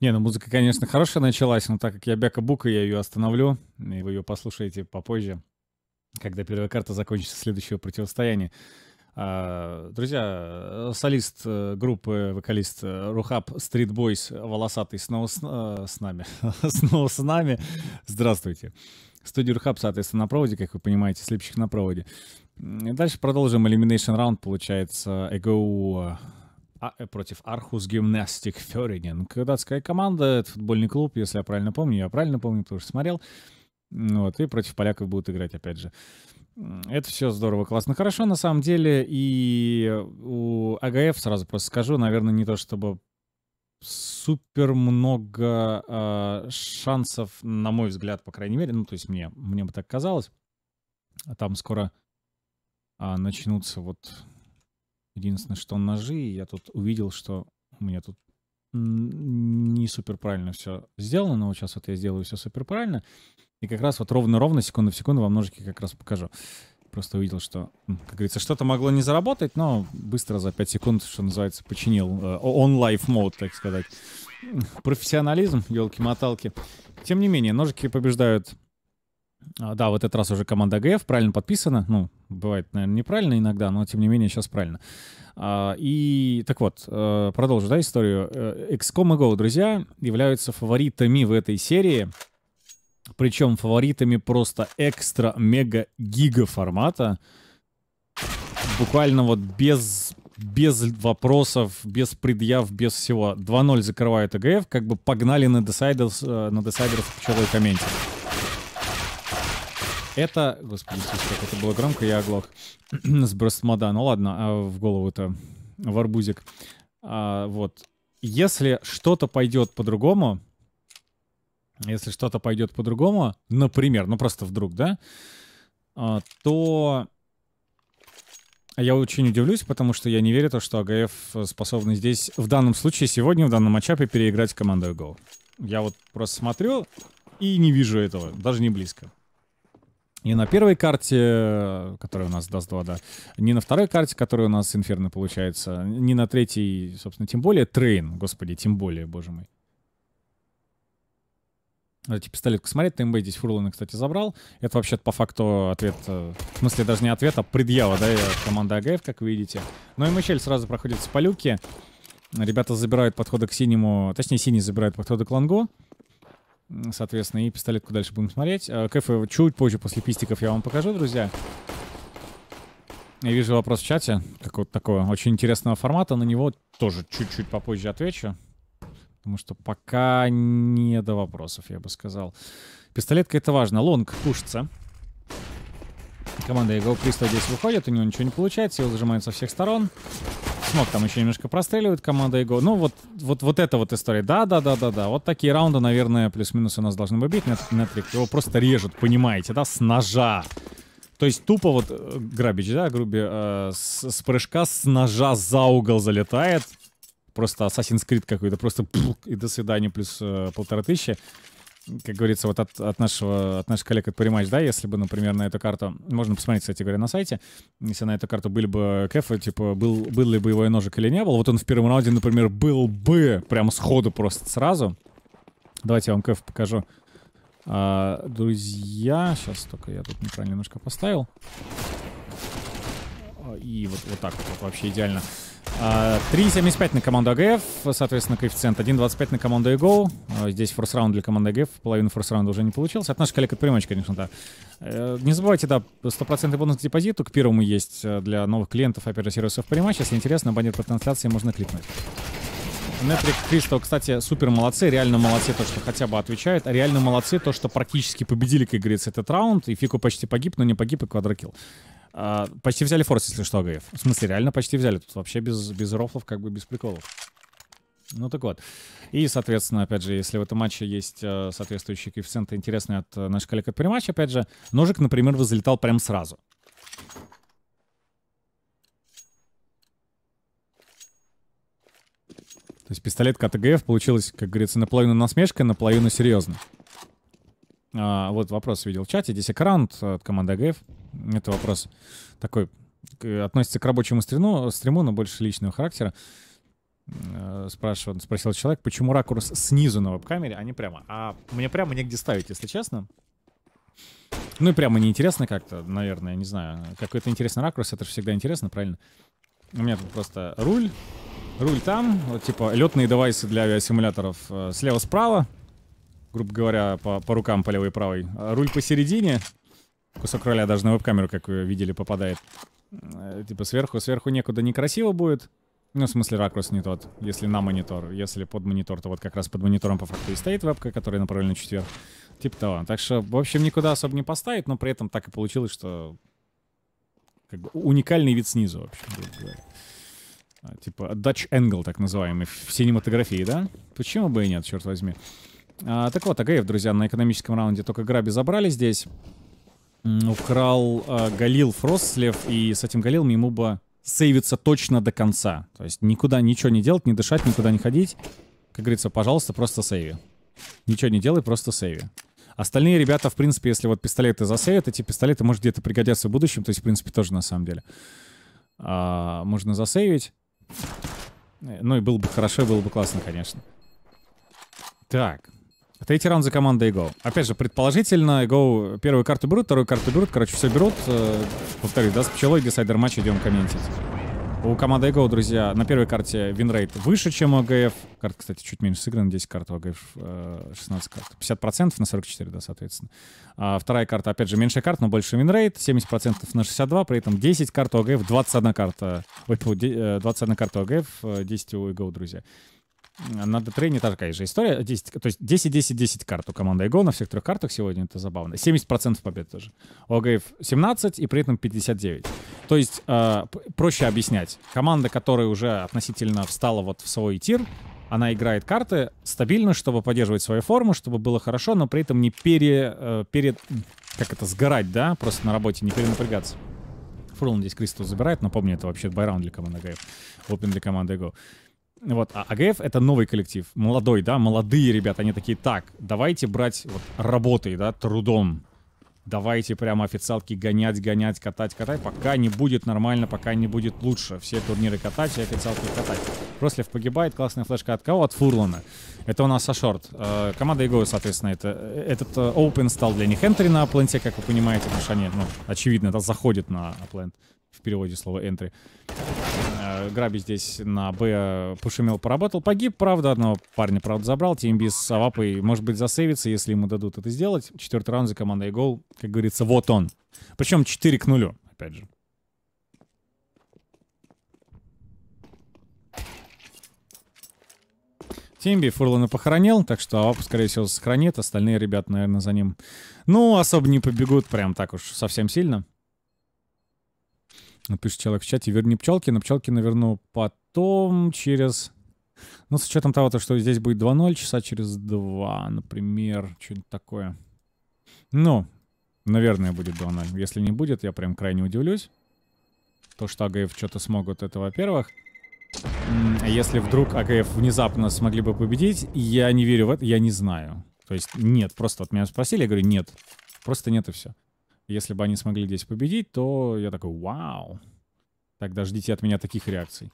Не, ну музыка, конечно, хорошая началась, но так как я Бяка Бука, я ее остановлю, и вы ее послушаете попозже, когда первая карта закончится следующего противостояния. А, друзья, солист э, группы, вокалист э, Рухаб Street Boys волосатый снова с, э, с нами. снова с нами. Здравствуйте. Студия Рухаб, соответственно, на проводе, как вы понимаете, слепщик на проводе. Дальше продолжим Elimination Round, получается, а, против Архус Гимнастик Ферининг. Датская команда, это футбольный клуб, если я правильно помню, я правильно помню, потому что смотрел. Вот, и против поляков будут играть, опять же. Это все здорово, классно, хорошо на самом деле. И у АГФ, сразу просто скажу, наверное, не то чтобы супер много э, шансов, на мой взгляд, по крайней мере. Ну, то есть мне, мне бы так казалось. А там скоро а, начнутся вот... Единственное, что ножи. Я тут увидел, что у меня тут не супер правильно все сделано, но вот сейчас вот я сделаю все супер правильно. И как раз вот ровно-ровно, секунду в секунду вам ножики как раз покажу. Просто увидел, что, как говорится, что-то могло не заработать, но быстро за 5 секунд, что называется, починил. Он э, mode, так сказать. Профессионализм, елки-моталки. Тем не менее, ножики побеждают а, да, вот этот раз уже команда АГФ правильно подписана. Ну, бывает, наверное, неправильно иногда, но тем не менее сейчас правильно. А, и так вот, э, продолжу, да, историю. Э, XCOM и Go, друзья, являются фаворитами в этой серии. Причем фаворитами просто экстра-мега-гига формата. Буквально вот без, без вопросов, без предъяв, без всего. 2-0 закрывает АГФ, как бы погнали на десайдеров, э, на десайдеров в пчелой комменте. Это, господи, как это было громко, я оглох. Сброс мода. Ну ладно, а в голову-то варбузик. А, вот. Если что-то пойдет по-другому, если что-то пойдет по-другому, например, ну просто вдруг, да, а, то я очень удивлюсь, потому что я не верю, то, что АГФ способны здесь, в данном случае, сегодня, в данном матчапе, переиграть команду Go. Я вот просто смотрю и не вижу этого, даже не близко. Не на первой карте, которая у нас Dust 2, да, не на второй карте, которая у нас Инферно получается, не на третьей, собственно, тем более Train, господи, тем более, боже мой. Давайте пистолетку смотреть. ТМБ здесь Фурлана, кстати, забрал. Это вообще по факту ответ, э, в смысле даже не ответ, а предъява, да, команды AGF, как вы видите. Но и Мишель сразу проходит с полюки. Ребята забирают подходы к синему, точнее, синий забирает подходы к лонгу. Соответственно, и пистолетку дальше будем смотреть. Э, КФ чуть позже, после пистиков, я вам покажу, друзья. Я вижу вопрос в чате, какого-то такого очень интересного формата. На него тоже чуть-чуть попозже отвечу. Потому что пока не до вопросов, я бы сказал. Пистолетка это важно. Лонг пушится. Команда Eagle Crystal здесь выходит, у него ничего не получается, его зажимают со всех сторон. Смог там еще немножко простреливает команда Эго. Ну, вот, вот, вот эта вот история. Да, да, да, да, да. Вот такие раунды, наверное, плюс-минус у нас должны быть. Нетрик его просто режут, понимаете, да, с ножа. То есть тупо вот э, грабич, да, груби, э, с, с прыжка с ножа за угол залетает. Просто Assassin's Creed какой-то, просто пух, и до свидания, плюс э, полторы тысячи как говорится, вот от, от, нашего, от наших коллег от Париматч, да, если бы, например, на эту карту, можно посмотреть, кстати говоря, на сайте, если на эту карту были бы кэфы, типа, был, был ли боевой ножик или не был, вот он в первом раунде, например, был бы прям сходу просто сразу. Давайте я вам кэф покажу. А, друзья, сейчас только я тут неправильно немножко поставил. И вот, вот так вот, вообще идеально. 3.75 на команду АГФ, соответственно, коэффициент 1.25 на команду ЭГО. Здесь форс-раунд для команды АГФ, половину форс-раунда уже не получился. От наших коллег от Примач, конечно, да. Э, не забывайте, да, 100% бонус к депозиту. К первому есть э, для новых клиентов, же, сервисов Примач. Если интересно, баннер по трансляции можно кликнуть. Нетрик Кристал, кстати, супер молодцы, реально молодцы то, что хотя бы отвечают, а реально молодцы то, что практически победили, как говорится, этот раунд, и Фику почти погиб, но не погиб и квадрокил. А, почти взяли форс, если что, АГФ. В смысле, реально почти взяли. Тут вообще без, без рофлов, как бы без приколов. Ну так вот. И, соответственно, опять же, если в этом матче есть э, соответствующие коэффициенты интересные от э, наших коллег от матча, опять же, ножик, например, залетал прям сразу. То есть пистолетка от АГФ получилась, как говорится, наполовину насмешка, наполовину серьезно. А, вот вопрос видел в чате. Здесь экран от команды АГФ. Это вопрос такой, относится к рабочему стриму, стриму, но больше личного характера. Э, спрашивал, спросил человек, почему ракурс снизу на веб-камере, а не прямо. А мне прямо негде ставить, если честно. Ну и прямо неинтересно как-то, наверное, не знаю. Какой-то интересный ракурс, это же всегда интересно, правильно? У меня тут просто руль, руль там, вот типа летные девайсы для авиасимуляторов э, слева-справа, грубо говоря, по, по рукам по левой и правой. А руль посередине, кусок роля даже на веб-камеру, как вы видели, попадает. Э, типа сверху, сверху некуда некрасиво будет. Ну, в смысле, ракурс не тот, если на монитор. Если под монитор, то вот как раз под монитором по факту и стоит вебка, которая направлена на четверг. Типа того. Так что, в общем, никуда особо не поставить, но при этом так и получилось, что как бы уникальный вид снизу, в общем, а, Типа Dutch Angle, так называемый, в синематографии, да? Почему бы и нет, черт возьми. А, так вот, АГФ, друзья, на экономическом раунде только Граби забрали здесь. Украл а, Галил Фростлев, и с этим Галилом ему бы сейвиться точно до конца. То есть никуда ничего не делать, не дышать, никуда не ходить. Как говорится, пожалуйста, просто сейви. Ничего не делай, просто сейви. Остальные ребята, в принципе, если вот пистолеты засейвят, эти пистолеты, может, где-то пригодятся в будущем. То есть, в принципе, тоже на самом деле. А, можно засейвить. Ну и было бы хорошо, было бы классно, конечно. Так. Третий раунд за командой Go. Опять же, предположительно, Go первую карту берут, вторую карту берут. Короче, все берут. Э, повторюсь, да, с пчелой десайдер матч идем комментить. У команды AGO, друзья, на первой карте winrate выше, чем у AGF. Карта, кстати, чуть меньше сыграна. 10 карт, у AGF 16 карт. 50% на 44, да, соответственно. А вторая карта, опять же, меньшая карта, но больше winrate. 70% на 62, при этом 10 карт у AGF, 21 карта. Ой, 21 карта у AGF, 10 у AGO, друзья. На de_train е такая же история. 10, то есть 10-10-10 карт у команды AGO на всех трех картах сегодня. Это забавно. 70% побед тоже. У АГФ 17 и при этом 59. То есть, э, проще объяснять. Команда, которая уже относительно встала вот в свой тир, она играет карты стабильно, чтобы поддерживать свою форму, чтобы было хорошо, но при этом не пере, э, перед, как это, сгорать, да, просто на работе, не перенапрягаться. Фурлан здесь Кристал забирает, напомню, это вообще байраунд для команды АГФ, опен для команды Эго. Вот, а АГФ это новый коллектив, молодой, да, молодые ребята, они такие, так, давайте брать вот работой, да, трудом, давайте прямо официалки гонять, гонять, катать, катать, пока не будет нормально, пока не будет лучше. Все турниры катать и официалки катать. Рослев погибает, классная флешка от кого? От Фурлана. Это у нас Ашорт. Э, команда Иго, соответственно, это, этот э, Open стал для них entry на пленте, как вы понимаете, потому что они, ну, очевидно, это заходит на пленте в переводе слова entry. Э, Граби здесь на Б пошумел, поработал. Погиб, правда, одного парня, правда, забрал. Тимби с Авапой, может быть, засейвится, если ему дадут это сделать. Четвертый раунд за командой гол. Как говорится, вот он. Причем 4 к 0, опять же. Тимби Фурлана похоронил, так что Авапу, скорее всего, сохранит. Остальные ребята, наверное, за ним, ну, особо не побегут прям так уж совсем сильно. Пишет человек в чате, верни пчелки, но пчелки наверну потом через... Ну, с учетом того, что здесь будет 2-0, часа через 2, например, что-нибудь такое. Ну, наверное, будет 2-0. Если не будет, я прям крайне удивлюсь. То, что АГФ что-то смогут, это во-первых. Если вдруг АГФ внезапно смогли бы победить, я не верю в это, я не знаю. То есть нет, просто от меня спросили, я говорю, нет. Просто нет и все. Если бы они смогли здесь победить, то я такой, вау. Тогда ждите от меня таких реакций.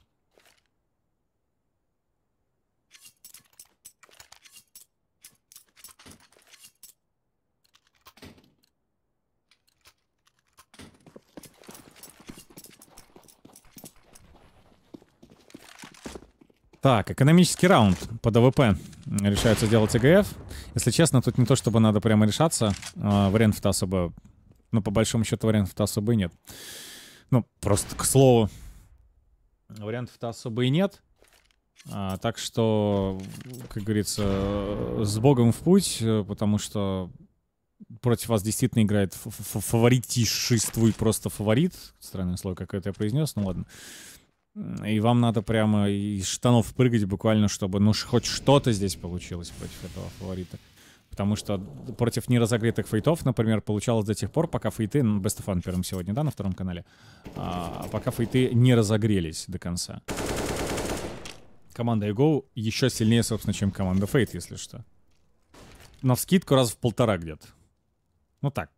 Так, экономический раунд по ДВП. Решается сделать ЭГФ. Если честно, тут не то, чтобы надо прямо решаться. А, вариантов-то особо но по большому счету вариантов-то особо и нет. Ну, просто к слову, вариантов-то особо и нет. А, так что, как говорится, с Богом в путь, потому что против вас действительно играет фаворитишествуй просто фаворит. Странное слово какое-то я произнес, ну ладно. И вам надо прямо из штанов прыгать буквально, чтобы ну хоть что-то здесь получилось против этого фаворита. Потому что против неразогретых фейтов, например, получалось до тех пор, пока фейты, ну, Best of Fun первым сегодня, да, на втором канале, а, пока фейты не разогрелись до конца. Команда Ego еще сильнее, собственно, чем команда Fate, если что. На вскидку раз в полтора где-то. Ну так,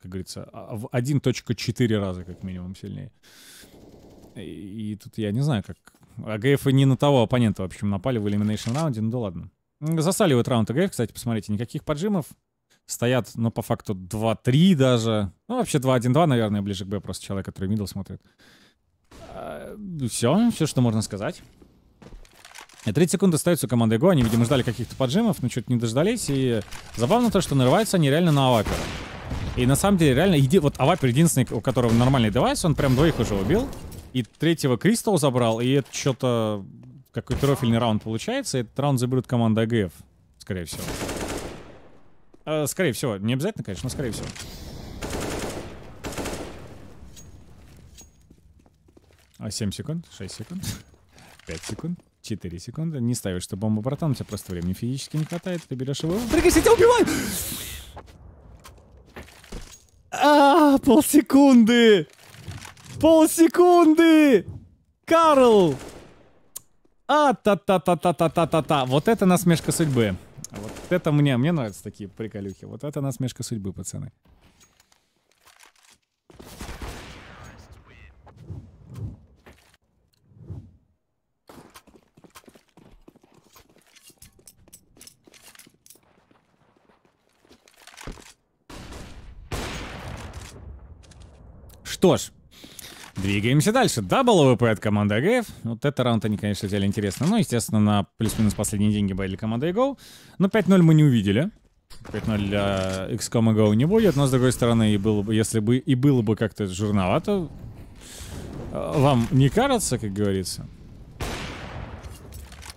как говорится, а, в 1.4 раза как минимум сильнее. И, и тут я не знаю, как АГФ не на того оппонента, в общем, напали в Elimination раунде, ну да ладно. Засаливают раунд АГФ, кстати, посмотрите, никаких поджимов. Стоят, ну, по факту 2-3 даже. Ну, вообще 2-1-2, наверное, ближе к Б, просто человек, который мидл смотрит. Все, все, что можно сказать. 30 секунд остается у команды Го. Они, видимо, ждали каких-то поджимов, но что-то не дождались. И забавно то, что нарываются они реально на Авапера. И на самом деле, реально, еди... вот Авапер единственный, у которого нормальный девайс, он прям двоих уже убил. И третьего Кристалл забрал, и это что-то... Какой-то рофильный раунд получается. Этот раунд заберут команда АГФ, скорее всего. Э, скорее всего. Не обязательно, конечно, но скорее всего. А 7 секунд, 6 секунд, 5 секунд. 4 секунды. Не ставишь, что бомба, братан, у тебя просто времени физически не хватает. Ты берешь его. Прыгайся, тебя убивают! А, полсекунды! Полсекунды! Карл! А, та-та-та-та-та-та-та-та. Вот это насмешка судьбы. Вот это мне, мне нравятся такие приколюхи. Вот это насмешка судьбы, пацаны. Что ж, Двигаемся дальше. Double AWP от команды AGF. Вот это раунд они, конечно, взяли интересно. Ну, естественно, на плюс-минус последние деньги были команда AGO. Но 5-0 мы не увидели. 5-0 для x-kom AGO не будет. Но, с другой стороны, и было бы, если бы и было бы как-то жирновато, э, вам не кажется, как говорится?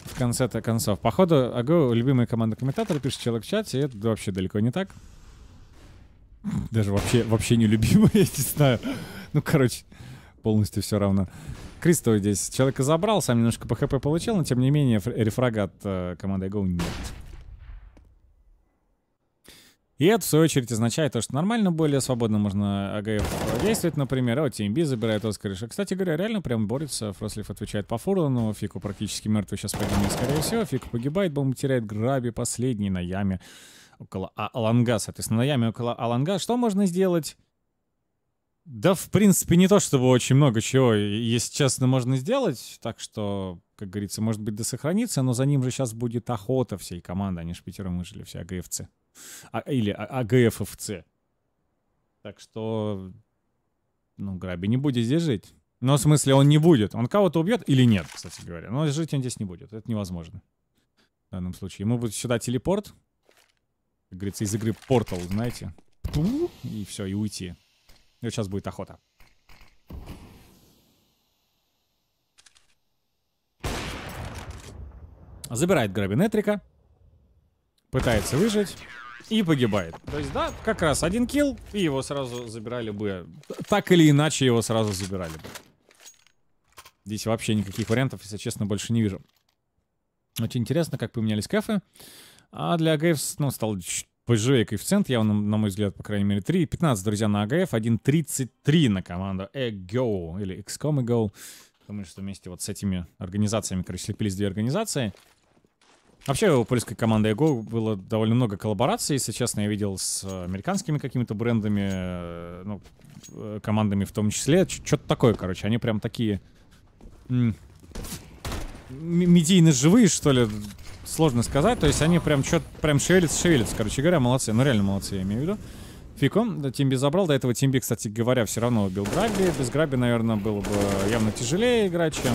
В конце-то концов. Походу, AGO любимая команда комментатора, пишет человек в чате, и это вообще далеко не так. Даже вообще, вообще не любимая, я не знаю. Ну, короче, полностью все равно. Кристо здесь человека забрал, сам немножко по хп получил, но тем не менее рефрага от э, команды Go нет. И это, в свою очередь, означает то, что нормально, более свободно можно АГФ действовать, например. Вот TMB забирает Оскариша. Кстати говоря, реально прям борется. Фрослив отвечает по фурону. Фику практически мертвый сейчас погибнет, скорее всего. Фику погибает, бомбу теряет Граби, последний на яме около а Аланга, соответственно, на яме около Аланга. Что можно сделать? Да, в принципе, не то чтобы очень много чего, если честно, можно сделать. Так что, как говорится, может быть, да сохранится, но за ним же сейчас будет охота всей команды. Они же пятером выжили, все АГФЦ. А, или а. Так что, ну, Граби не будет здесь жить. Но в смысле, он не будет. Он кого-то убьет или нет, кстати говоря. Но жить он здесь не будет. Это невозможно. В данном случае. Ему будет сюда телепорт. Как говорится, из игры Portal, знаете. И все, и уйти. И вот сейчас будет охота. Забирает грабинетрика. Пытается выжить. И погибает. То есть, да, как раз один килл, и его сразу забирали бы. Так или иначе его сразу забирали бы. Здесь вообще никаких вариантов, если честно, больше не вижу. Очень интересно, как поменялись кафе. А для АГФ, ну, стал поживее коэффициент, явно, на мой взгляд, по крайней мере, 3. 15, друзья, на АГФ, 1.33 на команду EGO или XCOM EGO. Думаю, что вместе вот с этими организациями, короче, слепились две организации. Вообще у польской команды EGO было довольно много коллабораций, если честно, я видел с американскими какими-то брендами, э, ну, э, командами в том числе. Что-то такое, короче, они прям такие... Медийно живые, что ли, сложно сказать. То есть они прям что-то прям шевелятся, шевелятся. Короче говоря, молодцы. Ну реально молодцы, я имею в виду. Фиком, да, Тимби забрал. До этого Тимби, кстати говоря, все равно убил Граби. Без Граби, наверное, было бы явно тяжелее играть, чем...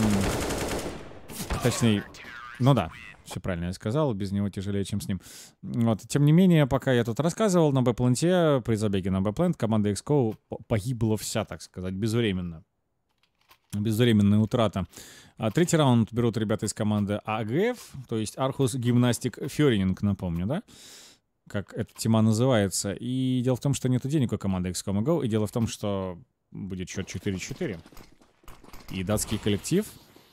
Точнее, ну да, все правильно я сказал, без него тяжелее, чем с ним. Вот. Тем не менее, пока я тут рассказывал, на Б-пленте, при забеге на Б-плент, команда XCO погибла вся, так сказать, безвременно. Безвременная утрата. А третий раунд берут ребята из команды АГФ, то есть Архус Гимнастик Ферининг, напомню, да? Как эта тема называется. И дело в том, что нет денег у команды XCOM Go, и дело в том, что будет счет 4-4. И датский коллектив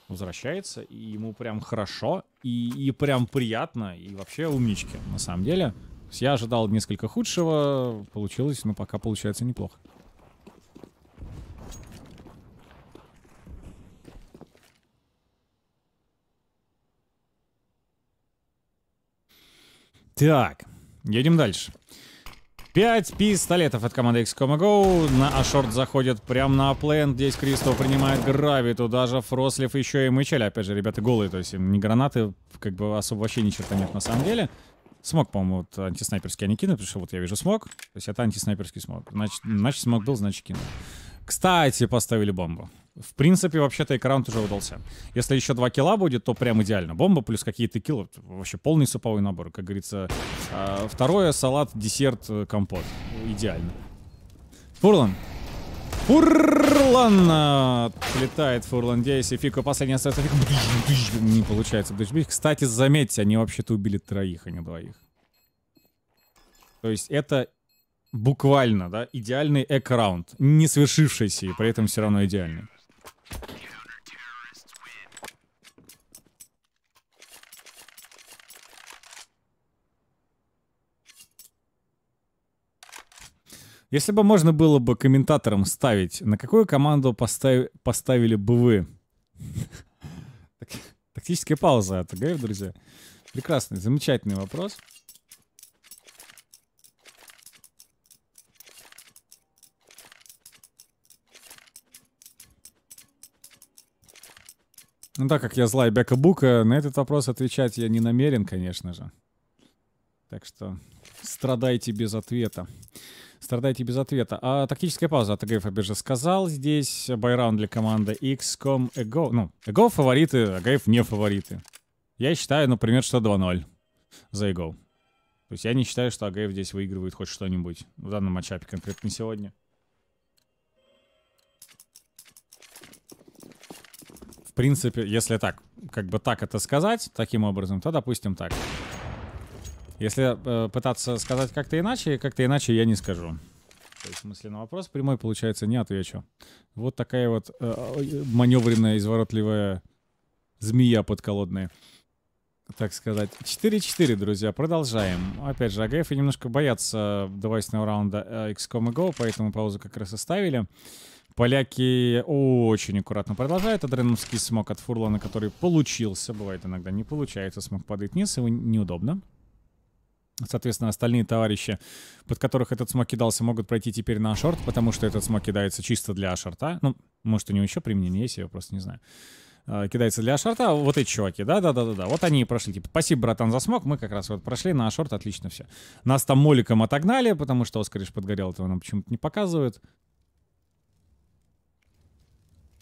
возвращается, и ему прям хорошо, и, и прям приятно, и вообще умнички, на самом деле. Я ожидал несколько худшего, получилось, но пока получается неплохо. Так, едем дальше. Пять пистолетов от команды XCOM Go. На Ашорт заходит прямо на плен. Здесь Кристо принимает грави. Туда же Фрослив еще и Мычель. Опять же, ребята голые. То есть не гранаты, как бы особо вообще ни черта нет на самом деле. Смог, по-моему, вот антиснайперский они кинут, потому что вот я вижу смог. То есть это антиснайперский смог. Значит, значит смог был, значит кинул. Кстати, поставили бомбу. В принципе, вообще-то экран уже удался. Если еще два килла будет, то прям идеально. Бомба плюс какие-то киллы. Вообще полный суповой набор. Как говорится, а, второе, салат, десерт, э, компот. Идеально. Фурлан. Фурлан! Летает Фурлан здесь. И Фико последний остается. Не получается. Кстати, заметьте, они вообще-то убили троих, а не двоих. То есть это буквально, да, идеальный эк-раунд. Не свершившийся, и при этом все равно идеальный. Если бы можно было бы комментаторам ставить, на какую команду постав... поставили бы вы? Тактическая пауза от АГФ, друзья. Прекрасный, замечательный вопрос. Ну так как я злая Бека Бука, на этот вопрос отвечать я не намерен, конечно же. Так что страдайте без ответа. Страдайте без ответа. А тактическая пауза от АГФ опять же сказал. Здесь байраунд для команды XCOM Ego. Ну, Ego фавориты, АГФ не фавориты. Я считаю, например, что 2-0 за Ego. То есть я не считаю, что АГФ здесь выигрывает хоть что-нибудь в данном матчапе, конкретно сегодня. в принципе, если так, как бы так это сказать, таким образом, то, допустим, так. Если э, пытаться сказать как-то иначе, как-то иначе я не скажу. То есть, смысле, на вопрос прямой, получается, не отвечу. Вот такая вот э, маневренная, изворотливая змея подколодная. Так сказать. 4-4, друзья, продолжаем. Опять же, АГФ немножко боятся девайсного раунда э, XCOM и Go, поэтому паузу как раз оставили. Поляки очень аккуратно продолжают. Адреновский смог от Фурлана, который получился. Бывает иногда не получается. Смог падает вниз, его неудобно. Соответственно, остальные товарищи, под которых этот смог кидался, могут пройти теперь на шорт, потому что этот смог кидается чисто для шорта. Ну, может, у него еще применение есть, я просто не знаю. А, кидается для шорта. Вот эти чуваки, да-да-да-да-да. Вот они и прошли. Типа, спасибо, братан, за смог. Мы как раз вот прошли на шорт, отлично все. Нас там моликом отогнали, потому что Оскариш подгорел, этого нам почему-то не показывают.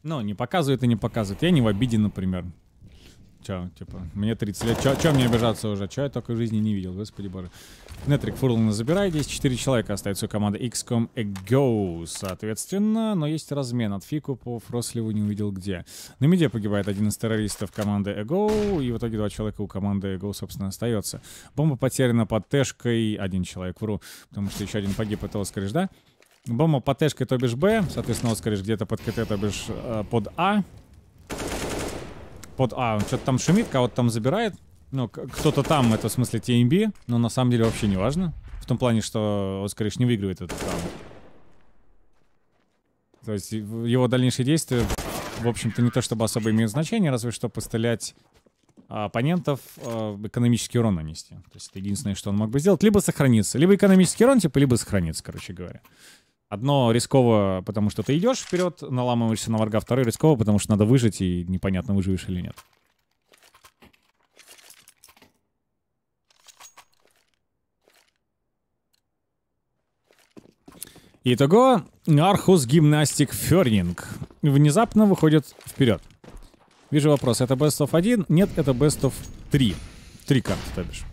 Ну, не показывает и не показывает. Я не в обиде, например. Че, типа, мне 30 лет. Че, че мне обижаться уже? Че я только в жизни не видел, господи боже. Нетрик Фурлана забирай. Здесь 4 человека остается у команды XCOM Ego, соответственно. Но есть размен от Фику по Фросливу не увидел где. На миде погибает один из террористов команды Ego. И в итоге два человека у команды Ego, собственно, остается. Бомба потеряна под Тэшкой. Один человек, вру. Потому что еще один погиб, это Оскариш, да? Бомба по Тэшке, то бишь Б. Соответственно, Оскариш где-то под КТ, то бишь э, под А под А. Он что-то там шумит, кого-то там забирает. Ну, кто-то там, это в смысле TMB, но на самом деле вообще не важно. В том плане, что Оскариш не выигрывает этот раунд. То есть его дальнейшие действия, в общем-то, не то чтобы особо имеют значение, разве что пострелять оппонентов э, экономический урон нанести. То есть это единственное, что он мог бы сделать. Либо сохраниться. Либо экономический урон, типа, либо сохраниться, короче говоря. Одно рисково, потому что ты идешь вперед, наламываешься на врага. Второе рисково, потому что надо выжить, и непонятно, выживешь или нет. Итого, Архус Гимнастик Фернинг внезапно выходит вперед. Вижу вопрос, это Best of 1? Нет, это Best of 3. Три карты, то бишь.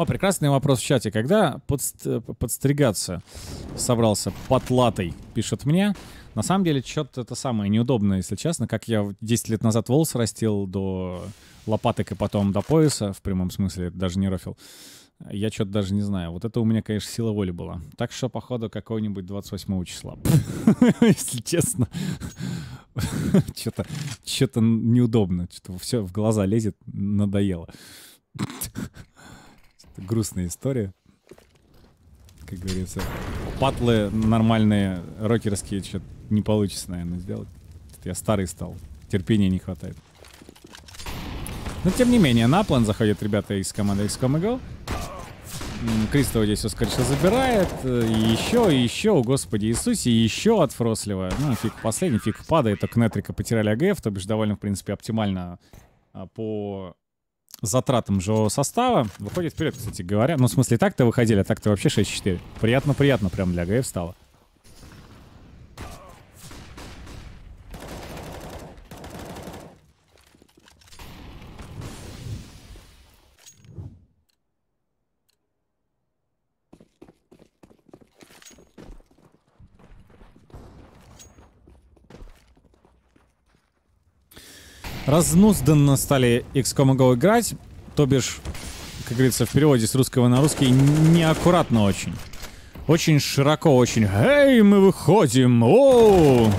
О, прекрасный вопрос в чате. Когда подст подстригаться собрался потлатой, пишет мне. На самом деле, что-то это самое неудобное, если честно. Как я 10 лет назад волос растил до лопаток и потом до пояса, в прямом смысле, даже не рофил. Я что-то даже не знаю. Вот это у меня, конечно, сила воли была. Так что, походу, какого-нибудь 28 числа. Если честно. Что-то что неудобно. Что-то все в глаза лезет. Надоело грустная история. Как говорится, патлы нормальные, рокерские, что-то не получится, наверное, сделать. Я старый стал, терпения не хватает. Но тем не менее, на план заходят ребята из команды XCOM Go. Кристова здесь скорее всего, забирает. Еще, и еще, о господи Иисусе, еще от Фрослива. Ну, фиг последний, фиг падает. Только Нетрика потеряли АГФ, то бишь довольно, в принципе, оптимально а, по затратам же состава. Выходит вперед, кстати говоря. Ну, в смысле, так-то выходили, а так-то вообще 6-4. Приятно-приятно прям для АГФ стало. Разнузданно стали XCOM Go играть, то бишь, как говорится, в переводе с русского на русский, неаккуратно очень. Очень широко, очень «Эй, мы выходим! О!»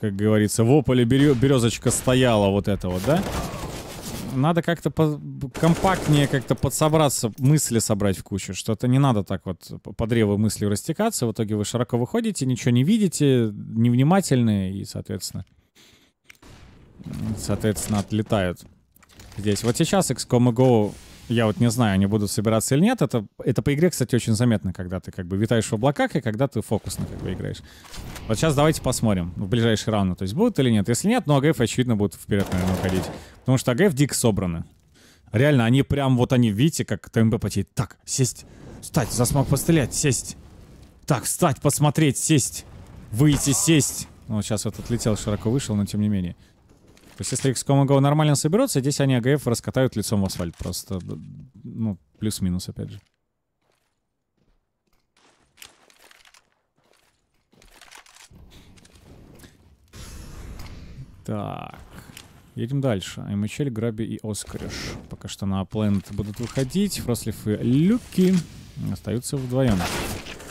Как говорится, в ополе березочка стояла вот это вот, да? Надо как-то компактнее как-то подсобраться, мысли собрать в кучу. Что-то не надо так вот по древу мыслью растекаться. В итоге вы широко выходите, ничего не видите, невнимательны и, соответственно, соответственно, отлетают здесь. Вот сейчас XCOM Go, я вот не знаю, они будут собираться или нет. Это, это по игре, кстати, очень заметно, когда ты как бы витаешь в облаках и когда ты фокусно как бы играешь. Вот сейчас давайте посмотрим в ближайшие раунды. То есть будут или нет. Если нет, ну АГФ, очевидно, будут вперед, наверное, уходить. Потому что АГФ дико собраны. Реально, они прям, вот они, видите, как ТМБ потеет. Так, сесть, встать, за смог пострелять, сесть. Так, встать, посмотреть, сесть. Выйти, сесть. Ну, сейчас вот отлетел, широко вышел, но тем не менее. То есть если XCOM Go нормально соберется, здесь они АГФ раскатают лицом в асфальт просто. Ну, плюс-минус, опять же. Так. Едем дальше. Мичель, Граби и Оскариш. Пока что на Плент будут выходить. Фрослив и Люки остаются вдвоем.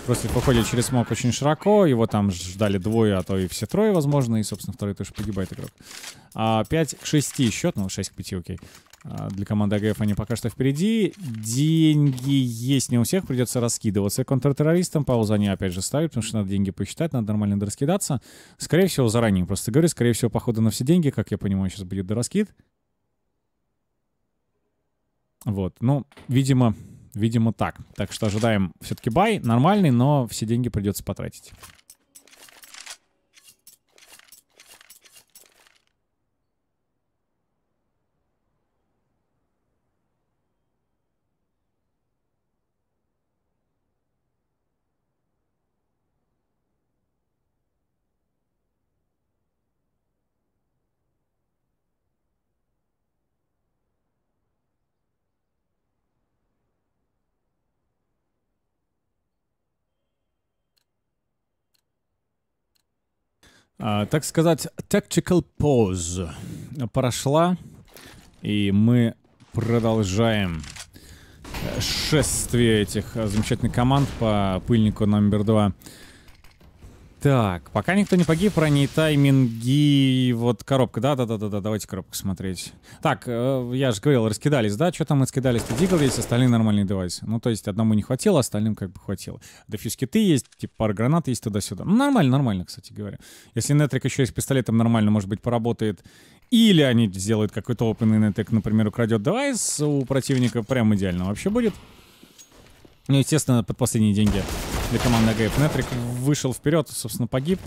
Просто походит через смог очень широко, его там ждали двое, а то и все трое, возможно, и, собственно, второй тоже погибает игрок. А, 5 к 6 счет, ну, 6 к 5, окей. А, для команды АГФ они пока что впереди. Деньги есть не у всех, придется раскидываться контртеррористам. Паузу они опять же ставят, потому что надо деньги посчитать, надо нормально дораскидаться. Скорее всего, заранее просто говорю, скорее всего, походу на все деньги, как я понимаю, сейчас будет дораскид. Вот, ну, видимо, Видимо, так. Так что ожидаем все-таки бай. Нормальный, но все деньги придется потратить. А, так сказать, tactical pause прошла, и мы продолжаем э, шествие этих э, замечательных команд по пыльнику номер два. Так, пока никто не погиб, про тайминги, вот коробка, да-да-да-да, давайте коробку смотреть. Так, э, я же говорил, раскидались, да, что там раскидались-то, Дигл есть, остальные нормальные девайсы. Ну, то есть одному не хватило, остальным как бы хватило. Дефьюз киты есть, типа пара гранат есть туда-сюда. Ну, нормально, нормально, кстати говоря. Если Нетрик еще и с пистолетом нормально, может быть, поработает, или они сделают какой-то опытный Нетрик, например, украдет девайс у противника, прям идеально вообще будет. Ну, естественно, под последние деньги для команды АГФ. Нетрик вышел вперед, собственно, погиб.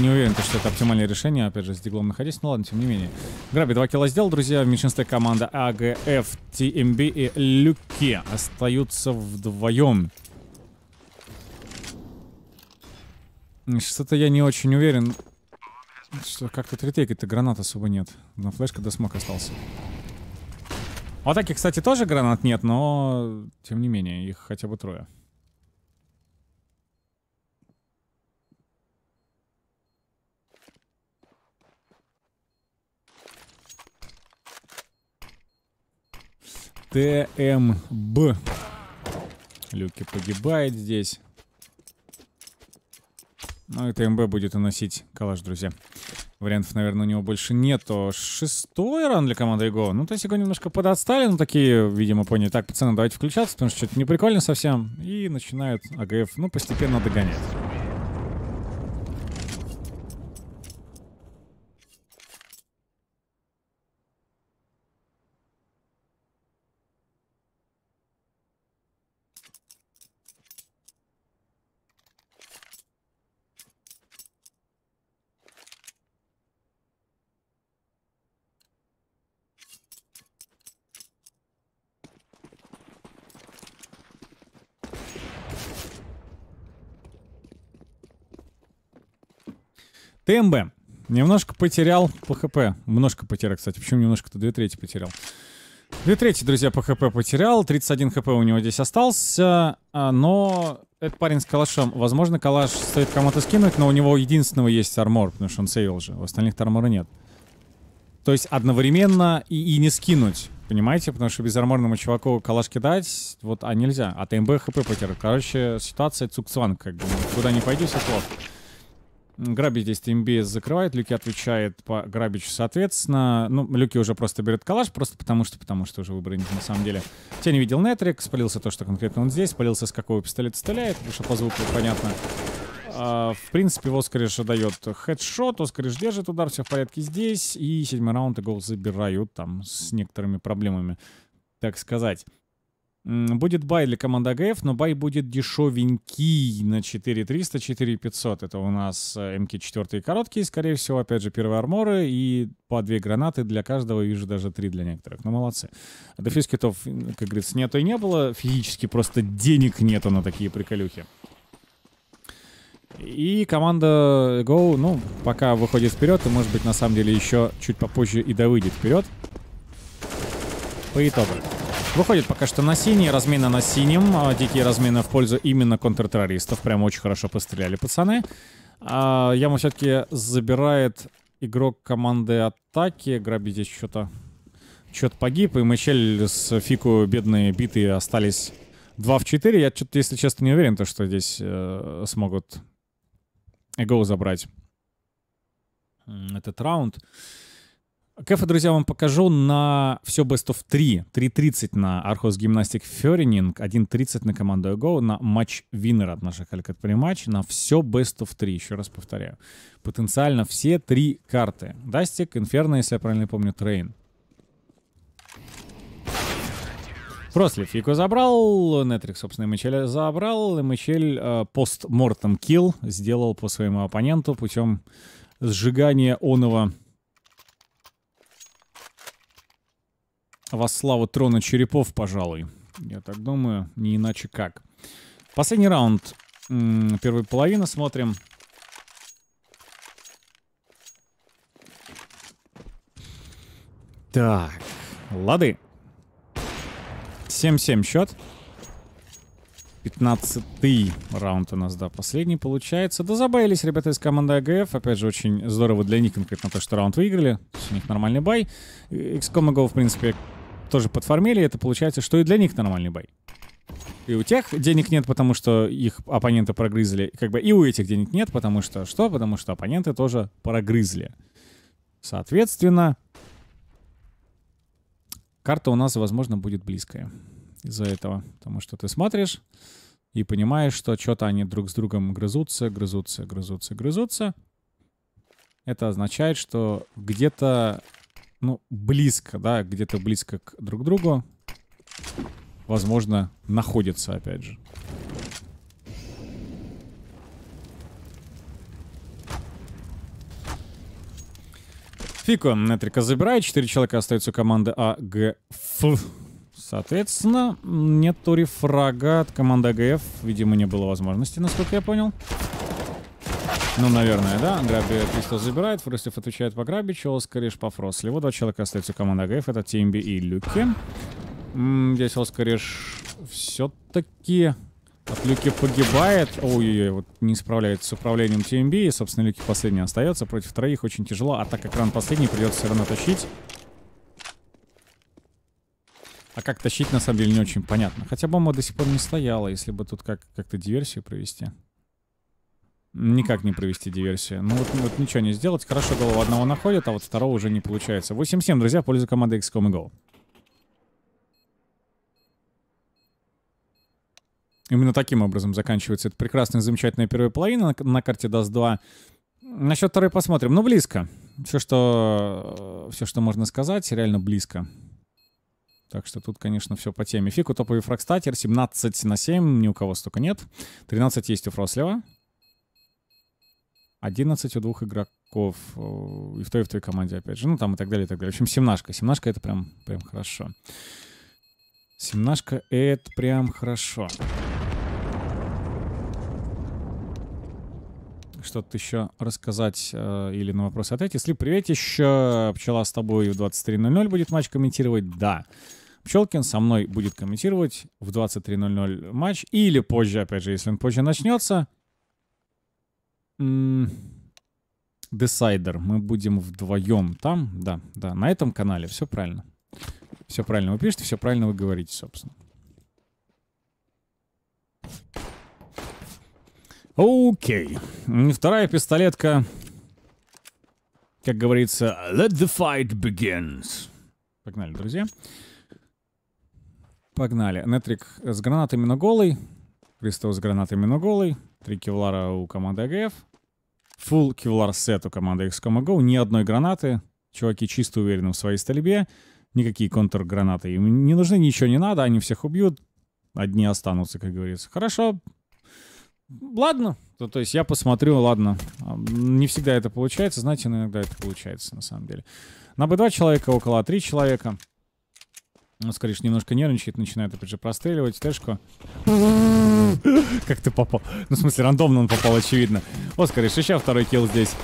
Не уверен, что это оптимальное решение, опять же, с диглом находясь, но ладно, тем не менее. Граби 2 килла сделал, друзья, в меньшинстве команда АГФ, ТМБ и Люки остаются вдвоем. Что-то я не очень уверен, что как-то ретейка-то гранат особо нет. На флешка до смог остался. В атаке, кстати, тоже гранат нет, но тем не менее, их хотя бы трое. ТМБ. Люки погибает здесь. Ну и ТМБ будет уносить калаш, друзья. Вариантов, наверное, у него больше нету. Шестой ран для команды ИГО. Ну, то есть его немножко подотстали, но такие, видимо, поняли. Так, пацаны, давайте включаться, потому что что-то не прикольно совсем. И начинают АГФ, ну, постепенно догонять. ТМБ. Немножко потерял по ХП. Немножко потерял, кстати. Почему немножко-то? Две трети потерял. Две трети, друзья, по ХП потерял. 31 ХП у него здесь остался. А, но этот парень с калашом. Возможно, калаш стоит кому-то скинуть, но у него единственного есть армор, потому что он сейвил же. У остальных армора нет. То есть одновременно и, и не скинуть. Понимаете? Потому что безарморному чуваку калаш кидать, вот, а нельзя. А ТМБ хп потерял. Короче, ситуация цукцванг, как бы. Куда не пойди, все плохо. Граби здесь ТМБ закрывает, Люки отвечает по Грабичу соответственно. Ну, Люки уже просто берет калаш, просто потому что, потому что уже выбора нет на самом деле. Тень видел Нетрик, спалился то, что конкретно он здесь, спалился с какого пистолета стреляет, потому что по звуку понятно. А, в принципе, Воскариш дает хедшот, Воскариш держит удар, все в порядке здесь. И седьмой раунд и гол забирают там с некоторыми проблемами, так сказать. Будет бай для команды АГФ, но бай будет дешевенький на 4300, 4500. Это у нас э, МК-4 короткие, скорее всего, опять же, первые арморы и по две гранаты для каждого, вижу даже три для некоторых. Ну, молодцы. Дефьюз китов, как говорится, нету и не было. Физически просто денег нету на такие приколюхи. И команда Go, ну, пока выходит вперед, и, может быть, на самом деле еще чуть попозже и да выйдет вперед. По итогу. Выходит пока что на синий, размена на синем. А, дикие размены в пользу именно контртеррористов. Прям очень хорошо постреляли пацаны. А, Яму все-таки забирает игрок команды атаки. Граби здесь что-то что-то погиб. И Мичель с Фику бедные битые остались 2 в 4. Я что-то, если честно, не уверен, то, что здесь э, смогут Эго забрать этот раунд. Кэфа, друзья, вам покажу на все Best of 3. 3.30 на Архос Гимнастик Ферининг, 1.30 на команду Go, на матч Виннер от наших Алькатпри матч, на все Best of 3, еще раз повторяю. Потенциально все три карты. Дастик, Инферно, если я правильно помню, Трейн. Прослив Фико забрал, Нетрик, собственно, Мичеля забрал, и Мичель э, постмортом килл сделал по своему оппоненту путем сжигания оного во славу трона черепов, пожалуй. Я так думаю, не иначе как. Последний раунд первой половины смотрим. Так, лады. 7-7 счет. 15 раунд у нас, да, последний получается. Да забавились ребята из команды АГФ. Опять же, очень здорово для них конкретно то, что раунд выиграли. У них нормальный бай. XCOM и Go, в принципе, тоже подформили. Это получается, что и для них нормальный бай. И у тех денег нет, потому что их оппоненты прогрызли. Как бы и у этих денег нет, потому что что? Потому что оппоненты тоже прогрызли. Соответственно, карта у нас, возможно, будет близкая из-за этого. Потому что ты смотришь и понимаешь, что что-то они друг с другом грызутся, грызутся, грызутся, грызутся. Это означает, что где-то, ну, близко, да, где-то близко к друг другу, возможно, находится, опять же. Фико Нетрика забирает. Четыре человека остаются у команды АГФ. Соответственно, нету рефрага от команды АГФ. Видимо, не было возможности, насколько я понял. Ну, наверное, да. Граби Пистол забирает. Фростив отвечает по Грабичу. Оскариш по Фрослеву. Два человека остаются у команды АГФ. Это Тимби и Люки. Здесь Оскариш все-таки от Люки погибает. Ой-ой-ой, вот не справляется с управлением TMB. И, собственно, Люки последний остается. Против троих очень тяжело. А так как ран последний, придется все равно тащить. А как тащить, на самом деле, не очень понятно. Хотя бомба до сих пор не стояла, если бы тут как- как-то диверсию провести. Никак не провести диверсию. Ну вот, вот ничего не сделать. Хорошо голову одного находит, а вот второго уже не получается. 8-7, друзья, в пользу команды XCOM и Go. Именно таким образом заканчивается эта прекрасная, замечательная первая половина на, на карте DAS 2. Насчет второй посмотрим. Ну, близко. Все, что, все, что можно сказать, реально близко. Так что тут, конечно, все по теме. Фику топовый фрагстатер. 17 на 7. Ни у кого столько нет. 13 есть у Фрослева. 11 у двух игроков. И в той, и в той команде, опять же. Ну, там и так далее, и так далее. В общем, семнашка. Семнашка — это прям, прям хорошо. Семнашка — это прям хорошо. что-то еще рассказать э, или на вопрос ответить. Если привет еще, Пчела с тобой в 23.00 будет матч комментировать? Да. Пчелкин со мной будет комментировать в 23.00 матч. Или позже, опять же, если он позже начнется. Десайдер. Мы будем вдвоем там. Да, да, на этом канале. Все правильно. Все правильно вы пишете, все правильно вы говорите, собственно. Окей. Вторая пистолетка. Как говорится, let the fight begins. Погнали, друзья. Погнали. Нетрик с гранатами на голый. Кристов с гранатами на голый. Три кевлара у команды АГФ. Full кевлар сет у команды XCOM Go. Ни одной гранаты. Чуваки чисто уверены в своей стрельбе. Никакие контргранаты им не нужны, ничего не надо. Они всех убьют. Одни останутся, как говорится. Хорошо, ладно. То, то есть я посмотрю, ладно. Не всегда это получается, знаете, но иногда это получается на самом деле. На Б2 человека, около А3 человека. Ну, скорее немножко нервничает, начинает опять же простреливать Тэшку. Как ты попал? Ну, в смысле, рандомно он попал, очевидно. Вот, скорее, еще второй килл здесь.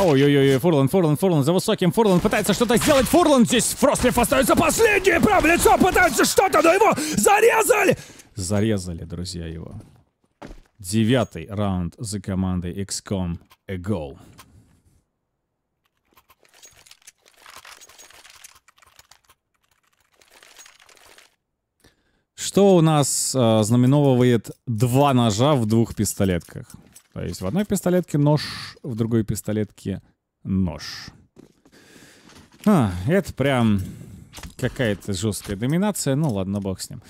Ой-ой-ой, Фурланд, Фурланд, Фурланд за высоким. Фурланд пытается что-то сделать. Фурланд здесь. Фростлиф остается последний. Прям лицо пытается что-то, но его зарезали. Зарезали, друзья, его. Девятый раунд за командой XCOM A Go. Что у нас э, знаменовывает два ножа в двух пистолетках? То есть в одной пистолетке нож, в другой пистолетке нож. А, это прям какая-то жесткая доминация. Ну ладно, бог с ним.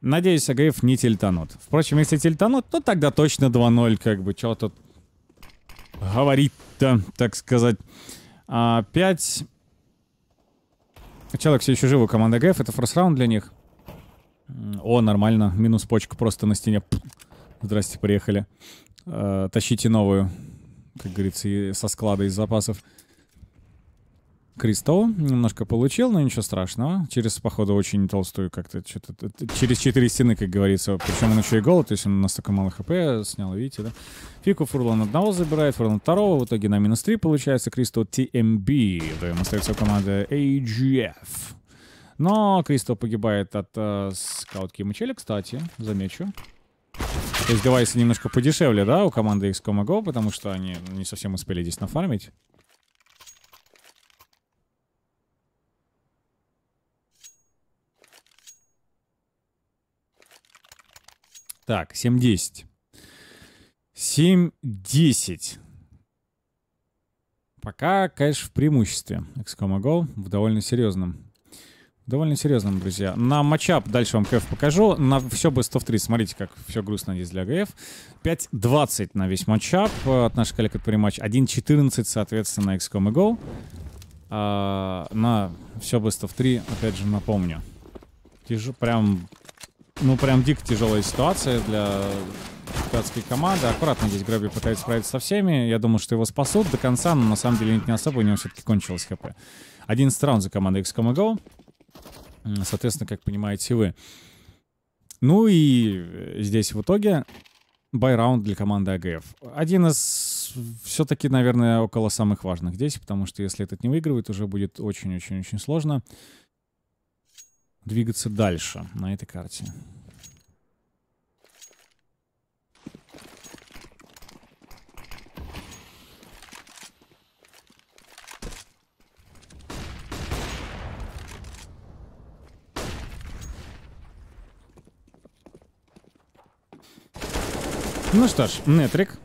Надеюсь, АГФ не тильтанут. Впрочем, если тильтанут, то тогда точно 2-0, как бы, что тут говорить-то, так сказать. А, 5... Человек все еще живы у команды АГФ, это форс раунд для них. О, нормально, минус почка просто на стене. Здрасте, приехали. А, тащите новую, как говорится, со склада из запасов. Кристо немножко получил, но ничего страшного. Через, походу, очень толстую как-то что-то... Через четыре стены, как говорится. Причем он еще и голод, то есть он настолько мало хп снял, видите, да? Фику Фурлан одного забирает, Фурлан второго. В итоге на минус три получается. Кристо TMB. Вдвоем остается команда AGF. Но Кристо погибает от э, скаутки Мучели, кстати, замечу. То есть девайсы немножко подешевле, да, у команды XCOM Go, потому что они не совсем успели здесь нафармить. Так, 7-10. 7-10. Пока, конечно, в преимуществе. XCOM Go в довольно серьезном. Довольно серьезном, друзья. На матчап дальше вам КФ покажу. На все бы 103. Смотрите, как все грустно здесь для ГФ. 5-20 на весь матчап от наших коллег от матч. 1-14, соответственно, XCOM Go. А, на все бы 103, опять же, напомню. Тяжу, прям ну, прям дико тяжелая ситуация для пятской команды. Аккуратно здесь Грэби пытается справиться со всеми. Я думаю, что его спасут до конца, но на самом деле не особо, у него все-таки кончилось хп. 11 раунд за командой XCOM Go. Соответственно, как понимаете вы. Ну и здесь в итоге бай-раунд для команды АГФ. Один из все-таки, наверное, около самых важных здесь, потому что если этот не выигрывает, уже будет очень-очень-очень сложно двигаться дальше на этой карте. Ну что ж, Нетрик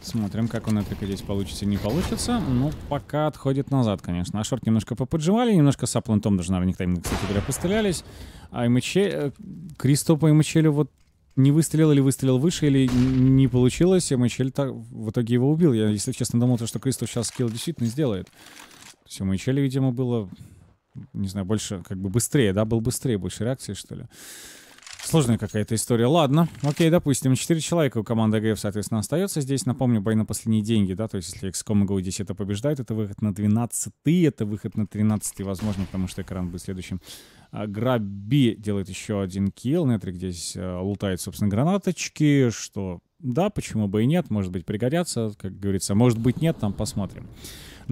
Смотрим, как у Нетрика здесь получится, не получится. Ну, пока отходит назад, конечно. А шорт немножко поподжимали, немножко с Аплантом даже, наверное, никто, кстати говоря, пострелялись. А МЧ... Кристо по МЧЛю вот не выстрелил или выстрелил выше, или не получилось. МЧЛ так, в итоге его убил. Я, если честно, думал, что Кристо сейчас скилл действительно сделает. То есть МЧЛ, видимо, было, не знаю, больше, как бы быстрее, да, был быстрее, больше реакции, что ли. Сложная какая-то история. Ладно, окей, допустим, 4 человека у команды АГФ, соответственно, остается здесь. Напомню, бой на последние деньги, да, то есть если XCOM и Go здесь это побеждает, это выход на 12 это выход на 13 возможно, потому что экран будет следующим. А, Граби делает еще один килл, Нетрик здесь а, лутает, собственно, гранаточки, что да, почему бы и нет, может быть, пригодятся, как говорится, может быть, нет, там посмотрим.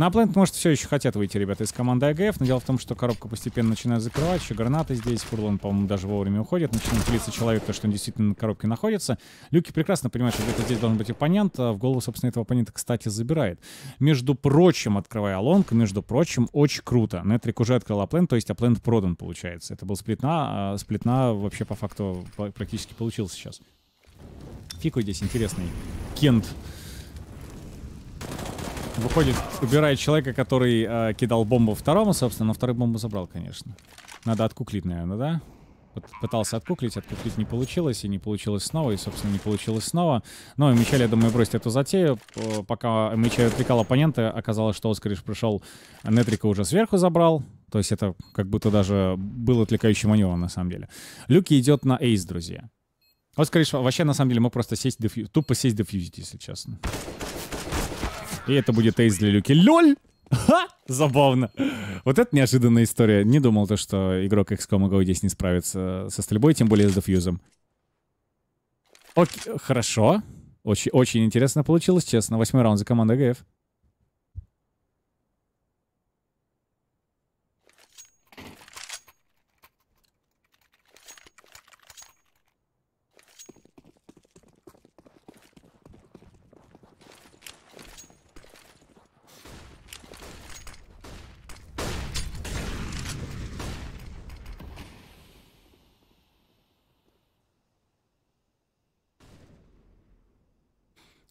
На плент, может, все еще хотят выйти ребята из команды АГФ, но дело в том, что коробка постепенно начинает закрывать, еще гранаты здесь, Фурлан, по-моему, даже вовремя уходит, начинает пилиться человек, то, что он действительно на коробке находится. Люки прекрасно понимают, что где-то здесь должен быть оппонент, а в голову, собственно, этого оппонента, кстати, забирает. Между прочим, открывая лонг, между прочим, очень круто. Нетрик уже открыл аплент, то есть аплент продан, получается. Это был сплитна, а сплитна вообще по факту практически получился сейчас. Фику здесь интересный. Кент выходит, убирает человека, который э, кидал бомбу второму, собственно, но вторую бомбу забрал, конечно. Надо откуклить, наверное, да? Пытался откуклить, откуклить не получилось, и не получилось снова, и, собственно, не получилось снова. Но Мичаль, я думаю, бросит эту затею. Пока Мичаль отвлекал оппонента, оказалось, что Оскариш пришел, Нетрика уже сверху забрал. То есть это как будто даже был отвлекающий маневр, на самом деле. Люки идет на эйс, друзья. Оскариш вообще, на самом деле, мог просто сесть, дефью... тупо сесть дефьюзить, если честно. И это будет эйс для Люки. Лёль! Ха! Забавно. Вот это неожиданная история. Не думал то, что игрок XCOM Go здесь не справится со стрельбой, тем более с дефьюзом. Окей, хорошо. Очень, очень интересно получилось, честно. Восьмой раунд за командой ГФ.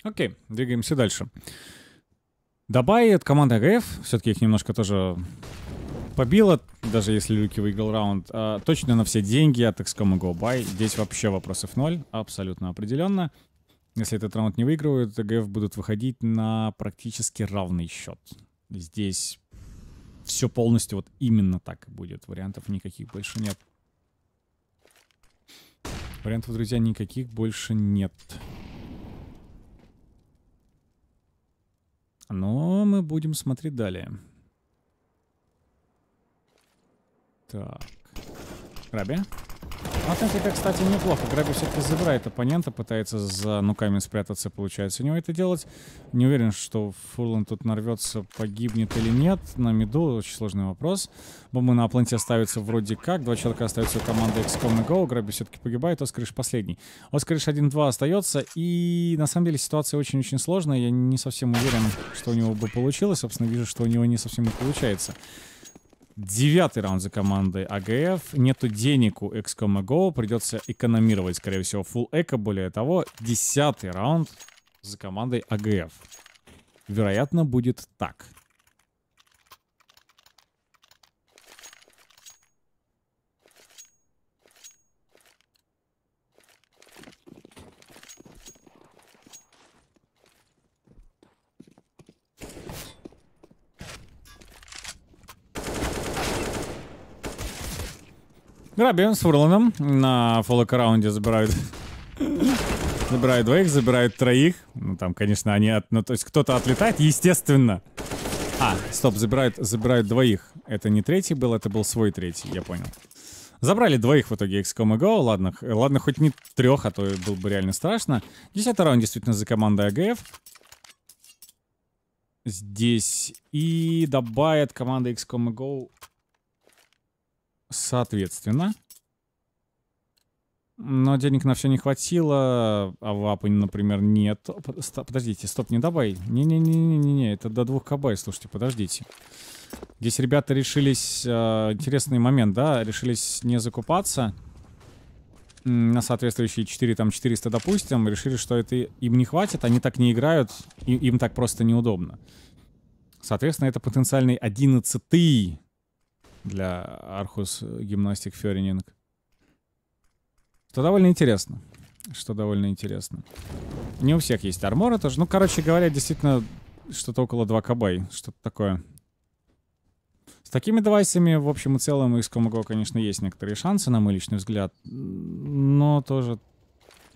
Окей, двигаемся дальше. Дабай от команды АГФ, все-таки их немножко тоже побило, даже если Люки выиграл раунд, а, точно на все деньги от XCOM и GoBuy. Здесь вообще вопросов ноль, абсолютно определенно. Если этот раунд не выигрывают, АГФ будут выходить на практически равный счет. Здесь все полностью вот именно так будет. Вариантов никаких больше нет. Вариантов, друзья, никаких больше нет. Но мы будем смотреть далее. Так. Раби. Атлантика, кстати, неплохо. Граби все-таки забирает оппонента, пытается за нуками спрятаться, получается у него это делать. Не уверен, что Фурлан тут нарвется, погибнет или нет. На миду очень сложный вопрос. Бомбы на Атланте остаются вроде как. Два человека остаются у команды XCOM и Go. Граби все-таки погибает, Оскариш последний. Оскариш 1-2 остается. И на самом деле ситуация очень-очень сложная. Я не совсем уверен, что у него бы получилось. Собственно, вижу, что у него не совсем и получается. Девятый раунд за командой АГФ. Нету денег у XCOM Go. Придется экономировать, скорее всего, full эко. Более того, десятый раунд за командой АГФ. Вероятно, будет так. Грабим с Фурланом на фоллок раунде забирают забирают двоих, забирают троих. Ну, там, конечно, они... От... Ну, то есть кто-то отлетает, естественно. А, стоп, забирают, забирают двоих. Это не третий был, это был свой третий, я понял. Забрали двоих в итоге XCOM и Go. Ладно, ладно, хоть не трех, а то было бы реально страшно. Десятый раунд действительно за командой АГФ. Здесь. И добавят команда XCOM и Go Соответственно. Но денег на все не хватило, а в апы, например, нет. Подождите, стоп, не давай. Не-не-не-не-не, это до двух кб, слушайте, подождите. Здесь ребята решились, э, интересный момент, да, решились не закупаться на соответствующие 4, там, 400, допустим, решили, что это им не хватит, они так не играют, им так просто неудобно. Соответственно, это потенциальный 11 для Архус гимнастик Ферининг. Что довольно интересно. Что довольно интересно. Не у всех есть армора тоже. Ну, короче говоря, действительно, что-то около 2 кб. Что-то такое. С такими девайсами, в общем и целом, из Комого, конечно, есть некоторые шансы, на мой личный взгляд. Но тоже...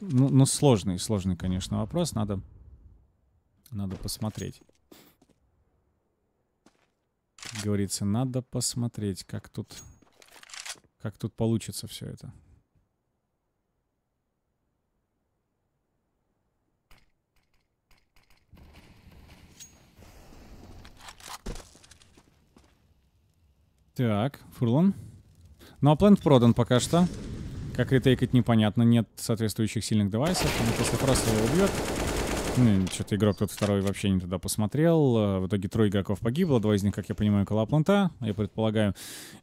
Ну, ну сложный, сложный, конечно, вопрос. Надо, надо посмотреть как говорится, надо посмотреть, как тут, как тут получится все это. Так, фурлон. Ну а плент продан пока что. Как ретейкать непонятно, нет соответствующих сильных девайсов. Он просто просто его убьет ну, что-то игрок тот второй вообще не туда посмотрел. Э, в итоге трое игроков погибло, два из них, как я понимаю, колопланта, я предполагаю.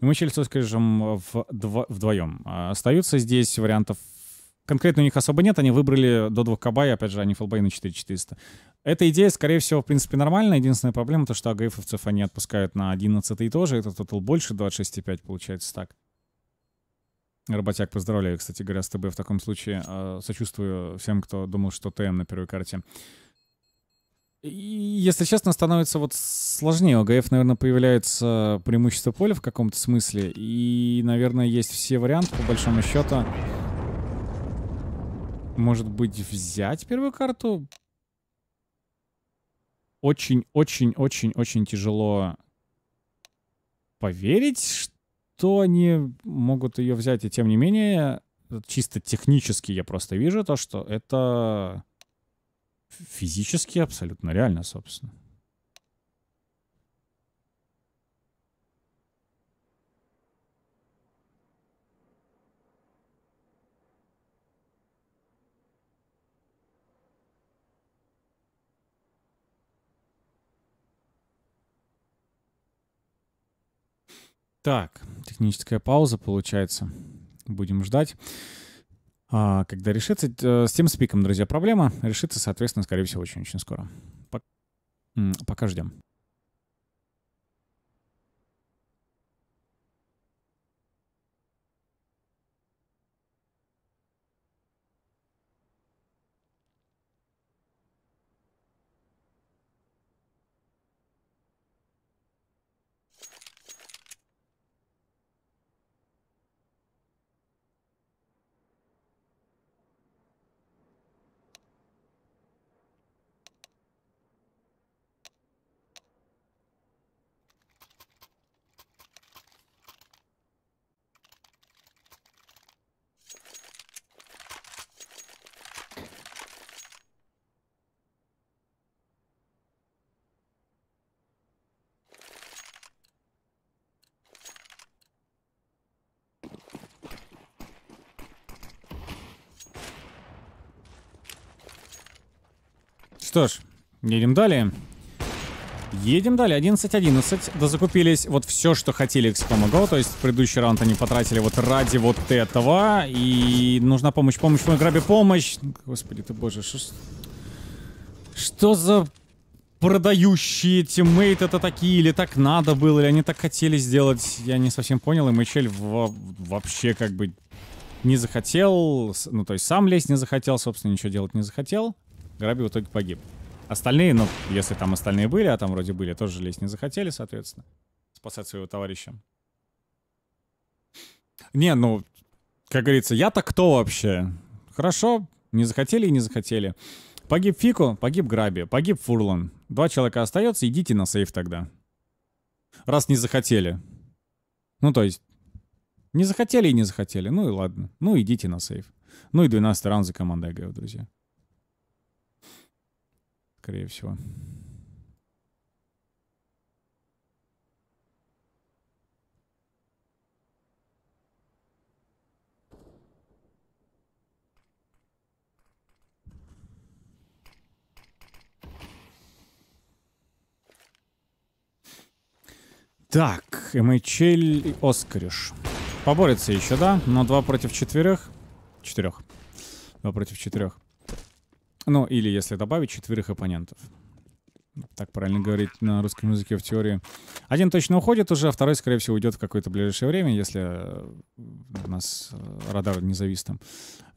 И мы Чельцо, скажем, в дво вдвоем. А остаются здесь вариантов конкретно у них особо нет, они выбрали до двух кабай, опять же, они фулбай на 4400. Эта идея, скорее всего, в принципе, нормальная. Единственная проблема, то, что АГФовцев они отпускают на 11 тоже, это тотал больше, 26,5 получается так. Работяг, поздравляю, кстати говоря, с ТБ в таком случае. Э, сочувствую всем, кто думал, что ТМ на первой карте. Если честно, становится вот сложнее. У ГФ, наверное, появляется преимущество поля в каком-то смысле. И, наверное, есть все варианты, по большому счету. Может быть, взять первую карту? Очень-очень-очень-очень тяжело поверить, то они могут ее взять. И тем не менее, чисто технически я просто вижу то, что это физически абсолютно реально, собственно. Так, техническая пауза получается. Будем ждать. А, когда решится, э, с тем спиком, друзья, проблема решится, соответственно, скорее всего, очень-очень скоро. Пока ждем. Что ж, едем далее. Едем далее. 11-11. Дозакупились вот все, что хотели XCOM Go. То есть предыдущий раунд они потратили вот ради вот этого. И нужна помощь, помощь, мой грабе, помощь. Господи ты боже, что... Что за продающие тиммейт это такие? Или так надо было, или они так хотели сделать? Я не совсем понял. И Мичель вообще как бы не захотел. Ну, то есть сам лезть не захотел, собственно, ничего делать не захотел. Граби в итоге погиб. Остальные, ну, если там остальные были, а там вроде были, тоже лезть не захотели, соответственно. Спасать своего товарища. Не, ну, как говорится, я-то кто вообще? Хорошо, не захотели и не захотели. Погиб Фику, погиб Граби, погиб Фурлан. Два человека остается, идите на сейф тогда. Раз не захотели. Ну, то есть, не захотели и не захотели. Ну и ладно. Ну, идите на сейф. Ну и 12 раунд за командой ГФ, друзья скорее всего. Так, МХЛ и Оскариш. Поборется еще, да? Но два против четверых. Четырех. Два против четырех. Ну, или если добавить четверых оппонентов. Так правильно говорить на русском языке в теории. Один точно уходит уже, а второй, скорее всего, уйдет в какое-то ближайшее время, если э, у нас э, радар не завис.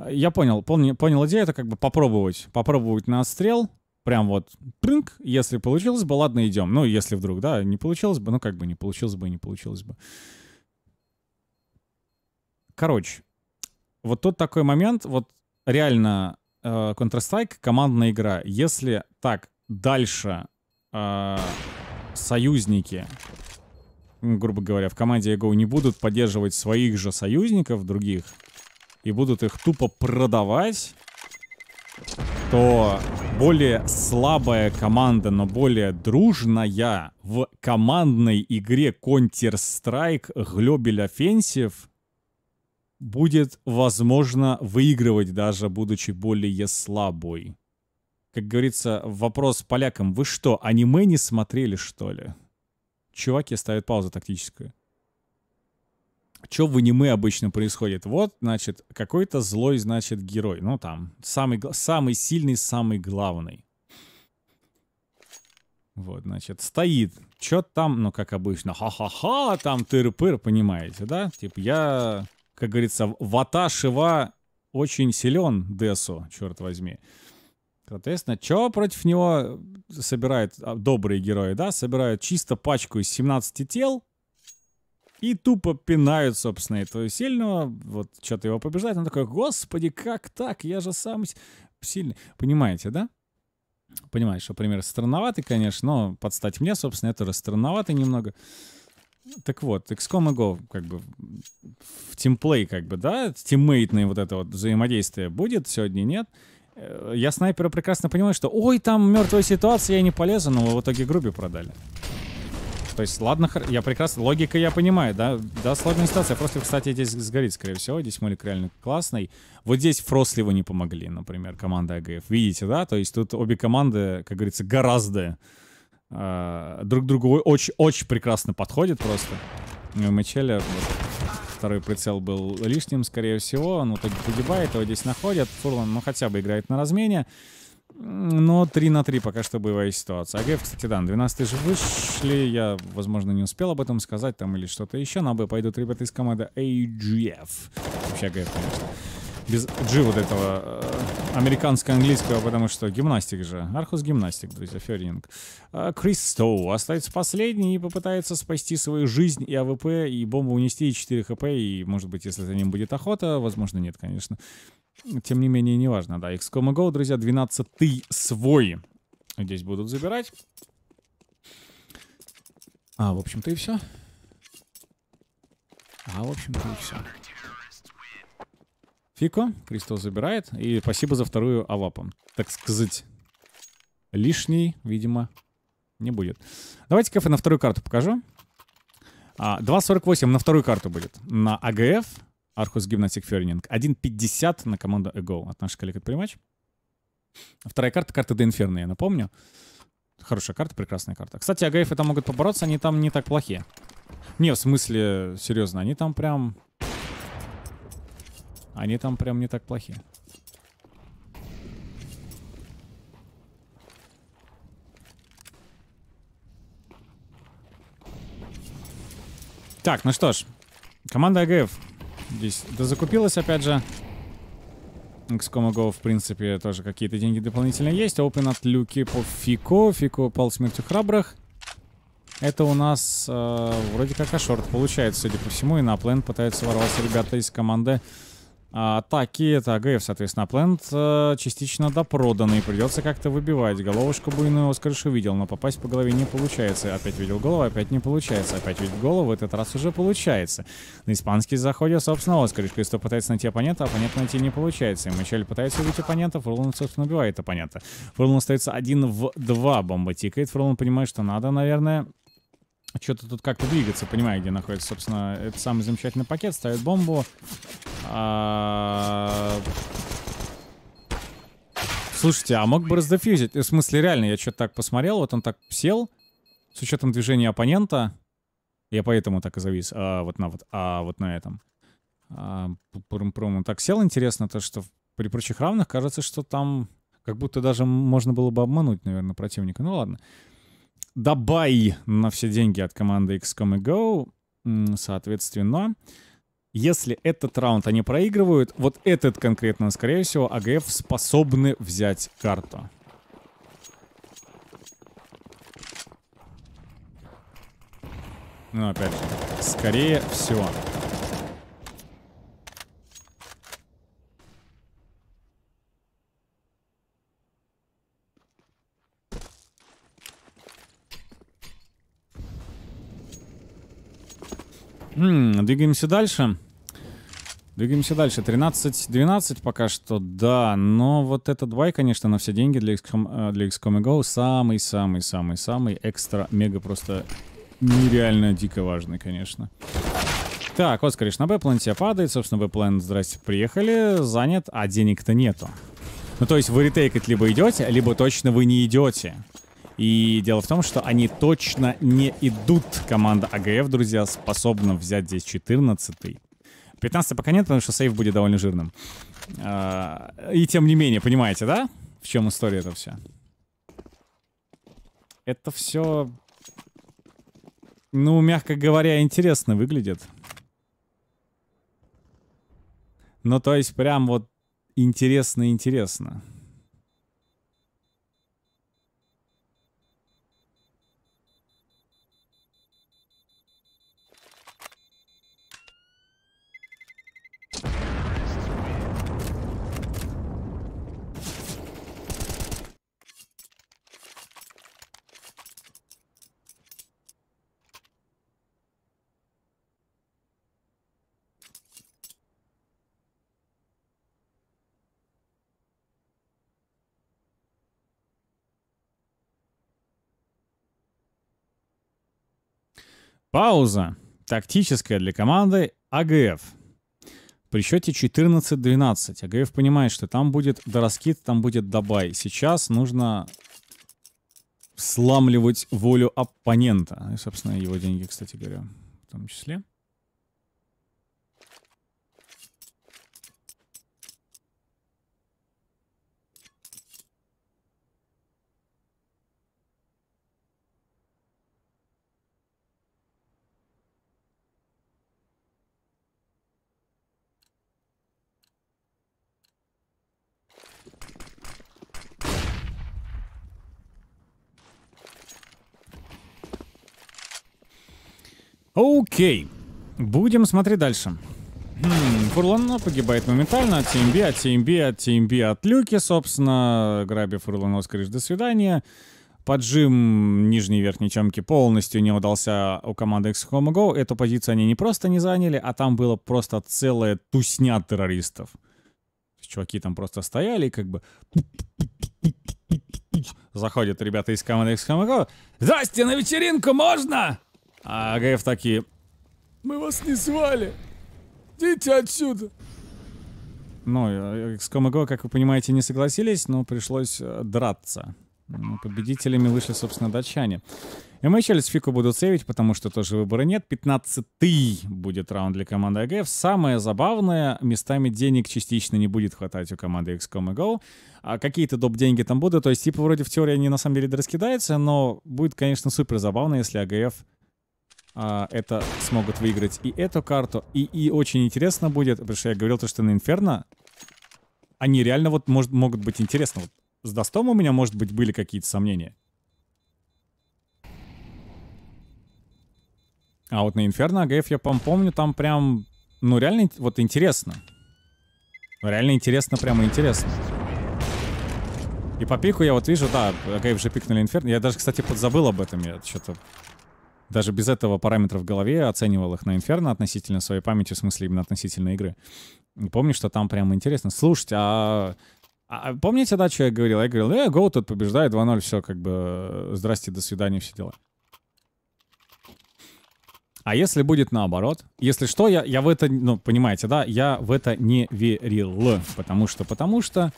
Я понял, понял, понял идею, это как бы попробовать. Попробовать на отстрел, прям вот, прынк, если получилось бы, ладно, идем. Ну, если вдруг, да, не получилось бы, ну, как бы не получилось бы, не получилось бы. Короче, вот тут такой момент, вот реально Counter-Strike командная игра. Если так дальше э, союзники, грубо говоря, в команде Go не будут поддерживать своих же союзников других и будут их тупо продавать, то более слабая команда, но более дружная в командной игре Counter-Strike Global Offensive будет, возможно, выигрывать даже будучи более слабой. Как говорится, вопрос полякам. Вы что, аниме не смотрели, что ли? Чуваки ставят паузу тактическую. Что в аниме обычно происходит? Вот, значит, какой-то злой, значит, герой. Ну, там, самый, самый сильный, самый главный. Вот, значит, стоит. Чё там, ну, как обычно, ха-ха-ха, там тыр-пыр, понимаете, да? Типа, я, как говорится, вата шива очень силен Десу, черт возьми. Соответственно, что против него собирают а, добрые герои, да? Собирают чисто пачку из 17 тел, и тупо пинают, собственно, этого сильного. Вот что-то его побеждает. Он такой, господи, как так? Я же сам сильный. Понимаете, да? Понимаешь, что пример странноватый, конечно, но подстать мне, собственно, это тоже странноватый немного. Так вот, XCOM и Go, как бы, в тимплей, как бы, да, тиммейтное вот это вот взаимодействие будет, сегодня нет. Э, я снайпера прекрасно понимаю, что ой, там мертвая ситуация, я не полезу, но в итоге груби продали. То есть, ладно, я прекрасно, логика я понимаю, да, да, сложная ситуация. Просто, кстати, здесь сгорит, скорее всего, здесь молик реально классный. Вот здесь Фростливо не помогли, например, команда АГФ. Видите, да? То есть тут обе команды, как говорится, гораздо друг другу очень, очень прекрасно подходят просто. У Мичеля вот, второй прицел был лишним, скорее всего. Он в итоге погибает, его здесь находят. Фурлан, ну, хотя бы играет на размене. Но 3 на 3 пока что боевая ситуация. АГФ, кстати, да, 12 же вышли. Я, возможно, не успел об этом сказать там или что-то еще. На Б пойдут ребята из команды AGF. Вообще АГФ, конечно. Без G вот этого э, американско-английского, потому что гимнастик же. Архус гимнастик, друзья, Ферринг. А, Крис Стоу остается последний и попытается спасти свою жизнь и AWP, и бомбу унести, и 4 хп, и, может быть, если за ним будет охота, возможно, нет, конечно. Тем не менее, неважно, да. x-kom AGO, друзья, 12 свой. Здесь будут забирать. А, в общем-то и все. А, в общем-то и все. Фико, Кристал забирает. И спасибо за вторую авапу. Так сказать, лишний, видимо, не будет. Давайте кафе на вторую карту покажу. А, 2.48 на вторую карту будет. На АГФ Архус Гимнастик Фернинг. 1.50 на команду Эго от наших коллег от Вторая карта, карта До я напомню. Хорошая карта, прекрасная карта. Кстати, АГФ это могут побороться, они там не так плохие. Не, в смысле, серьезно, они там прям... Они там прям не так плохие. Так, ну что ж. Команда АГФ Здесь да закупилась опять же. XCOM Go, в принципе, тоже какие-то деньги дополнительно есть. Open от люки по Фико. Фико пал смертью храбрых. Это у нас э, вроде как ашорт получается, судя по всему. И на плен пытаются ворваться ребята из команды атаки. Это АГФ, соответственно. Плент а, частично допроданный. Придется как-то выбивать. Головушку буйную Оскарыш увидел, но попасть по голове не получается. Опять видел голову, опять не получается. Опять видел голову, в этот раз уже получается. На испанский заходит, собственно, Оскарыш. Кристо пытается найти оппонента, а оппонента найти не получается. И Мачель пытается убить оппонента, Фурлан, собственно, убивает оппонента. Фурлан остается один в два. Бомба тикает. Фурлан понимает, что надо, наверное, что-то тут как-то двигаться, понимаю, где находится, собственно, этот самый замечательный пакет, ставит бомбу. А... Слушайте, а мог бы раздефьюзить? В смысле, реально, я что-то так посмотрел, вот он так сел, с учетом движения оппонента. Я поэтому так и завис, а, вот на вот, а вот на этом. А, прум так сел, интересно, то, что при прочих равных кажется, что там как будто даже можно было бы обмануть, наверное, противника. Ну ладно. Добай на все деньги от команды XCOM и Go. Соответственно, если этот раунд они проигрывают, вот этот конкретно, скорее всего, АГФ способны взять карту. Ну, опять же, скорее всего. М -м, двигаемся дальше. Двигаемся дальше. 13-12 пока что, да. Но вот этот бай, конечно, на все деньги для XCOM, э, для XCOM Go самый-самый-самый-самый экстра, мега просто нереально дико важный, конечно. Так, вот, скорее, на Б-план тебе падает. Собственно, Б-план, здрасте, приехали, занят, а денег-то нету. Ну, то есть вы ретейкать либо идете, либо точно вы не идете. И дело в том, что они точно не идут. Команда АГФ, друзья, способна взять здесь 14-й. 15 пока нет, потому что сейф будет довольно жирным. А, и тем не менее, понимаете, да? В чем история это все? Это все, ну, мягко говоря, интересно выглядит. Ну, то есть прям вот интересно-интересно. Пауза. Тактическая для команды АГФ. При счете 14-12. АГФ понимает, что там будет дораскид, там будет добай. Сейчас нужно сламливать волю оппонента. И, собственно, его деньги, кстати говоря, в том числе. Окей. Будем смотреть дальше. Хм, Фурлан погибает моментально от TMB, от TMB, от TMB, от Люки, собственно. Граби Фурлан Оскариш, до свидания. Поджим нижней и верхней чамки полностью не удался у команды XCOM Go. Эту позицию они не просто не заняли, а там было просто целая тусня террористов. Чуваки там просто стояли как бы... Заходят ребята из команды XCOM Go. «Здрасте, на вечеринку можно?» А АГФ такие, мы вас не звали, идите отсюда. Ну, XCOM и Go, как вы понимаете, не согласились, но пришлось э, драться. Ну, победителями вышли, собственно, датчане. МХЛ с Фику будут сейвить, потому что тоже выбора нет. 15-й будет раунд для команды АГФ. Самое забавное, местами денег частично не будет хватать у команды XCOM и Go. А какие-то доп. деньги там будут. То есть, типа, вроде в теории они на самом деле раскидаются, но будет, конечно, супер забавно, если АГФ а, это смогут выиграть и эту карту. И, и очень интересно будет, потому что я говорил то, что на Инферно они реально вот может, могут быть интересны. Вот с Достом у меня, может быть, были какие-то сомнения. А вот на Инферно АГФ я помню, там прям, ну реально вот интересно. Реально интересно, прямо интересно. И по пику я вот вижу, да, АГФ же пикнули Инферно. Я даже, кстати, подзабыл об этом. Я что-то даже без этого параметра в голове оценивал их на Инферно относительно своей памяти, в смысле именно относительно игры. помню, что там прямо интересно. Слушайте, а, а помните, да, что я говорил? Я говорил, э, Гоу тут побеждает 2-0, все, как бы, здрасте, до свидания, все дела. А если будет наоборот? Если что, я, я в это, ну, понимаете, да, я в это не верил. Потому что, потому что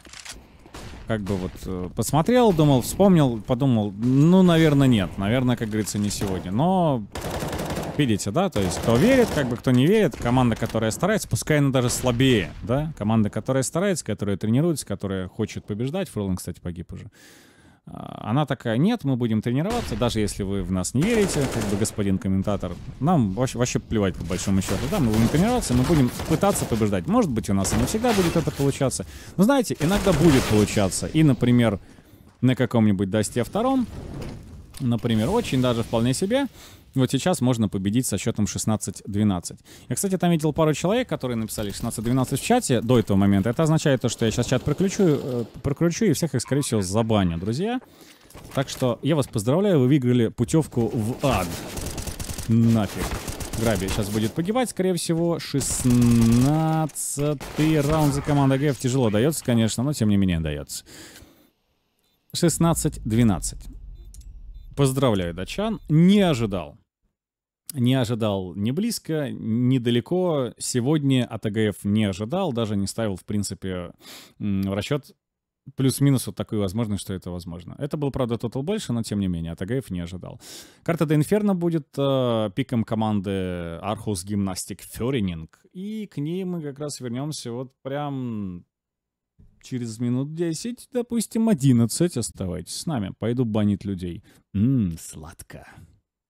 как бы вот э, посмотрел, думал, вспомнил, подумал, ну, наверное, нет. Наверное, как говорится, не сегодня. Но видите, да, то есть кто верит, как бы кто не верит, команда, которая старается, пускай она даже слабее, да, команда, которая старается, которая тренируется, которая хочет побеждать, Фролан, кстати, погиб уже, она такая, нет, мы будем тренироваться, даже если вы в нас не верите, как бы господин комментатор, нам вообще, вообще плевать по большому счету, да, мы будем тренироваться, мы будем пытаться побеждать. Может быть, у нас и не всегда будет это получаться, но знаете, иногда будет получаться. И, например, на каком-нибудь Дасте втором, например, очень даже вполне себе, вот сейчас можно победить со счетом 16-12. Я, кстати, там видел пару человек, которые написали 16-12 в чате до этого момента. Это означает то, что я сейчас чат прокручу, э, прокручу и всех их, скорее всего, забаню, друзья. Так что я вас поздравляю, вы выиграли путевку в ад. Нафиг. Граби сейчас будет погибать, скорее всего. 16 раунд за командой ГФ. Тяжело дается, конечно, но тем не менее дается. 16-12. Поздравляю, датчан. Не ожидал. Не ожидал ни близко, ни далеко. Сегодня от АГФ не ожидал, даже не ставил, в принципе, в расчет плюс-минус вот такую возможность, что это возможно. Это был, правда, тотал больше, но тем не менее, от АГФ не ожидал. Карта до Инферно будет э, пиком команды Архус Гимнастик Ферининг. И к ней мы как раз вернемся вот прям через минут 10, допустим, 11. Оставайтесь с нами. Пойду банить людей. Ммм, сладко.